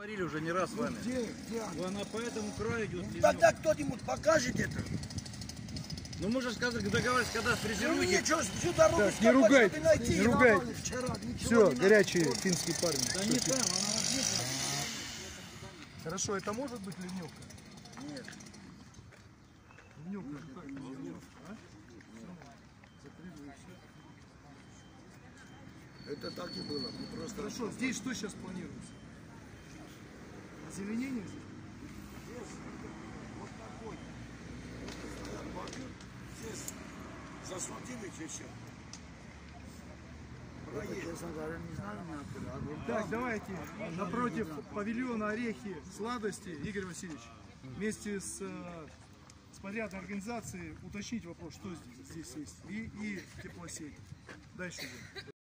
Говорили уже не раз с вами. Где? Где? Она по этому краю идет ливнем. Тогда кто-нибудь покажет это. Ну мы же сказали, договаривались, когда с Ну ничего, всю дорогу Так, не скопать, ругайтесь, чтобы найти. не. Давали Вчера, Все, не горячие нашли. финские парни. Да не там, она ответила. Хорошо, это может быть ливневка? Нет. Ливневка, как а? Это так и было. Мы просто Хорошо, здесь что сейчас планируется? Озеленение здесь? здесь засудили чуть-чуть. Так, давайте напротив павильона Орехи сладости, Игорь Васильевич, вместе с, э, с подрядной организацией уточнить вопрос, что здесь, здесь есть. И, и теплосеть. Дальше идем.